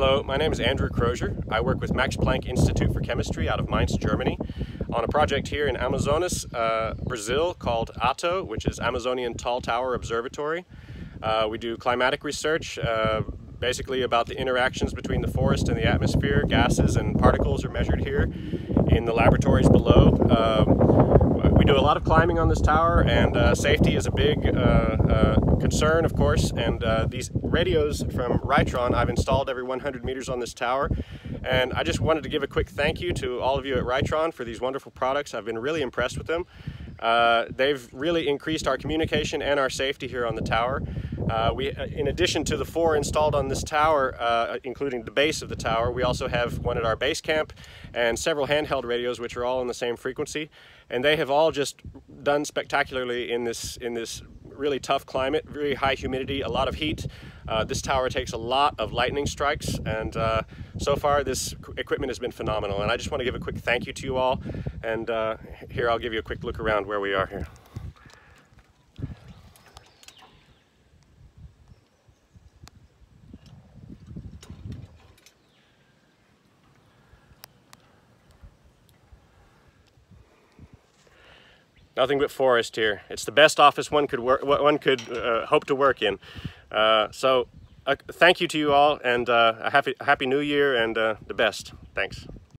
Hello, my name is Andrew Crozier. I work with Max Planck Institute for Chemistry out of Mainz, Germany, on a project here in Amazonas, uh, Brazil called ATTO, which is Amazonian Tall Tower Observatory. Uh, we do climatic research, uh, basically about the interactions between the forest and the atmosphere. Gases and particles are measured here in the laboratories below. Um, a lot of climbing on this tower and uh, safety is a big uh, uh, concern of course and uh, these radios from Ritron I've installed every 100 meters on this tower and I just wanted to give a quick thank you to all of you at Ritron for these wonderful products. I've been really impressed with them. Uh, they've really increased our communication and our safety here on the tower. Uh, we, uh, in addition to the four installed on this tower, uh, including the base of the tower, we also have one at our base camp and several handheld radios, which are all on the same frequency. And they have all just done spectacularly in this, in this really tough climate, very high humidity, a lot of heat. Uh, this tower takes a lot of lightning strikes, and uh, so far this equipment has been phenomenal. And I just want to give a quick thank you to you all. And uh, here I'll give you a quick look around where we are here. Nothing but forest here. It's the best office one could work, one could uh, hope to work in. Uh, so, uh, thank you to you all, and uh, a happy Happy New Year, and uh, the best. Thanks.